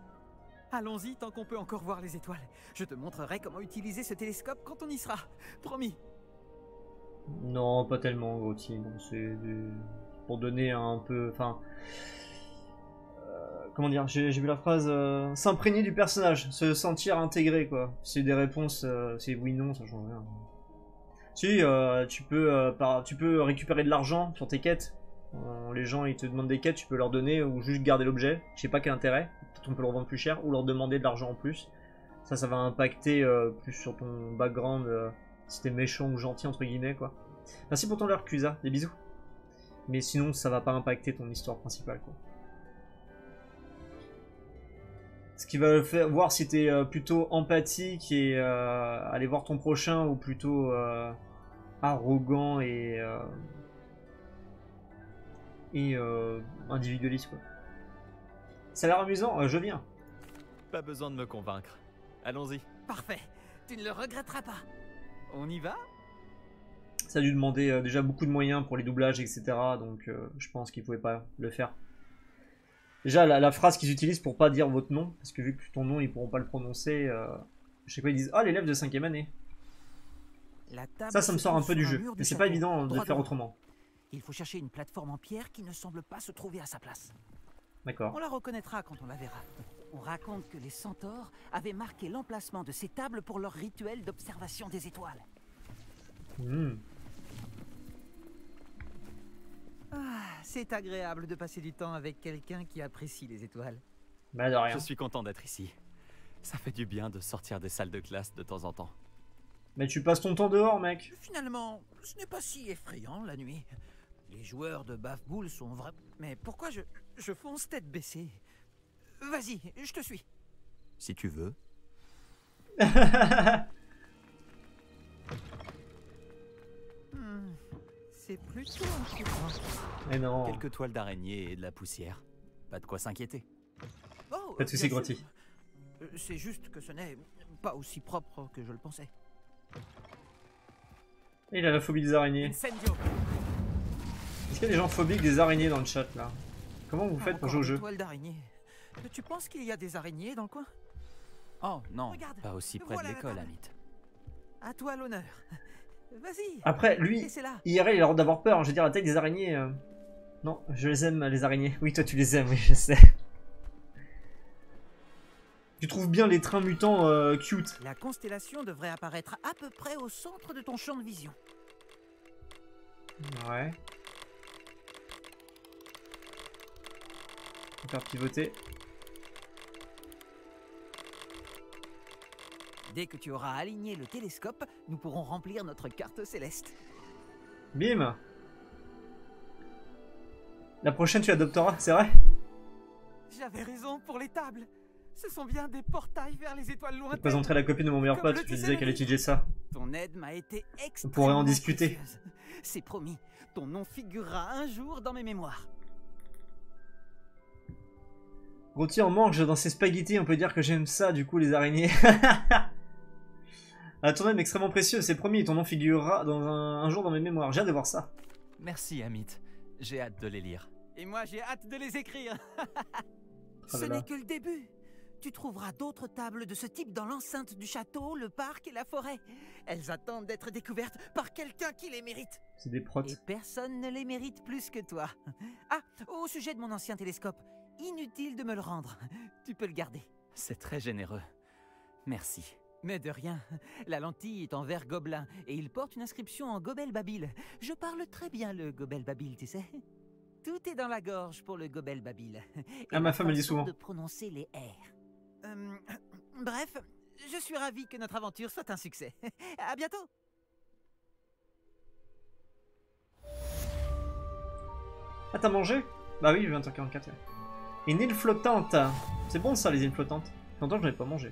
Allons-y tant qu'on peut encore voir les étoiles. Je te montrerai comment utiliser ce télescope quand on y sera. Promis. Non, pas tellement, Gauthier. Non, c'est du- pour donner un peu. Enfin. euh, comment dire J'ai vu la phrase euh, s'imprégner du personnage, se sentir intégré, quoi. C'est des réponses, euh, c'est oui, non, ça change rien. Si, tu, peux, par- tu peux récupérer de l'argent sur tes quêtes. Les gens ils te demandent des quêtes, tu peux leur donner ou juste garder l'objet. Je sais pas quel intérêt. Peut-être on peut le revendre plus cher ou leur demander de l'argent en plus. Ça, ça va impacter plus sur ton background, si t'es méchant ou gentil, entre guillemets, quoi. Merci pour ton leur, Cusa, des bisous. Mais sinon, ça va pas impacter ton histoire principale, quoi. Ce qui va faire voir si t'es euh, plutôt empathique et euh, aller voir ton prochain ou plutôt euh, arrogant et euh, et euh, individualiste quoi. Ça a l'air amusant, euh, je viens. Pas besoin de me convaincre. Allons-y. Parfait. Tu ne le regretteras pas. On y va? Ça a dû demander euh, déjà beaucoup de moyens pour les doublages, etc. Donc euh, je pense qu'ils pouvaient pas le faire. Déjà, la, la phrase qu'ils utilisent pour pas dire votre nom, parce que vu que ton nom ils pourront pas le prononcer, euh, je sais quoi, ils disent Ah, l'élève de 5ème année. Ça, ça me sort un peu du jeu. Mais c'est pas évident de faire autrement. Il faut chercher une plateforme en pierre qui ne semble pas se trouver à sa place. D'accord. On la reconnaîtra quand on la verra. On raconte que les centaures avaient marqué l'emplacement de ces tables pour leur rituel d'observation des étoiles. Hmm. Ah, c'est agréable de passer du temps avec quelqu'un qui apprécie les étoiles. Bah, de rien. Je suis content d'être ici. Ça fait du bien de sortir des salles de classe de temps en temps. Mais tu passes ton temps dehors, mec. Finalement, ce n'est pas si effrayant la nuit. Les joueurs de Bafboul sont vrais. Mais pourquoi je, je fonce tête baissée? Vas-y, je te suis. Si tu veux. Hmm, c'est plutôt inquiétant. Mais non. Quelques toiles d'araignée et de la poussière. Pas de quoi s'inquiéter. Oh, Pas de soucis. Grotty. Euh, C'est juste que ce n'est pas aussi propre que je le pensais. Et il a la phobie des araignées. Est-ce qu'il y a des gens phobiques des araignées dans le chat là? Comment vous faites pour jouer au jeu? une toile d'araignée. Tu penses qu'il y a des araignées dans le coin? Oh non, Regarde, pas aussi près voilà de l'école. Amit. À toi l'honneur. Après, lui. IRL, il a droit d'avoir peur. Je veux dire, la taille des araignées. euh, Non, je les aime, les araignées. Oui, toi, tu les aimes, oui, je sais. Tu trouves bien les trains mutants euh, cute. La constellation devrait apparaître à peu près au centre de ton champ de vision. Ouais. On va faire pivoter. Dès que tu auras aligné le télescope, nous pourrons remplir notre carte céleste. Bim La prochaine, tu adopteras, c'est vrai? J'avais raison pour les tables. Ce sont bien des portails vers les étoiles Je lointaines. présenterai la copine de mon meilleur Comme pote, je disais qu'elle le étudiait ça. Ton aide m'a été extrêmement pourrait en discuter. C'est promis. Ton nom figurera un jour dans mes mémoires. Gauthier en mange dans ses spaghettis, on peut dire que j'aime ça, du coup, les araignées. Ah, ton aide extrêmement précieux, c'est promis, ton nom figurera dans un, un jour dans mes mémoires. J'ai hâte de voir ça. Merci, Amit. J'ai hâte de les lire. Et moi, j'ai hâte de les écrire. Ce là. n'est que le début. Tu trouveras d'autres tables de ce type dans l'enceinte du château, le parc et la forêt. Elles attendent d'être découvertes par quelqu'un qui les mérite. C'est des protes. Et personne ne les mérite plus que toi. Ah, au sujet de mon ancien télescope, inutile de me le rendre. Tu peux le garder. C'est très généreux. Merci. Mais de rien. La lentille est en verre gobelin et il porte une inscription en gobel babil. Je parle très bien le gobel babil, tu sais. Tout est dans la gorge pour le gobel babil. Et Ah, ma femme me dit souvent. de prononcer les R. Euh, bref, je suis ravi que notre aventure soit un succès. à bientôt. Ah, t'as mangé Bah oui, 20h44. ouais. Une île flottante. C'est bon ça, les îles flottantes. Longtemps que je n'ai pas mangé.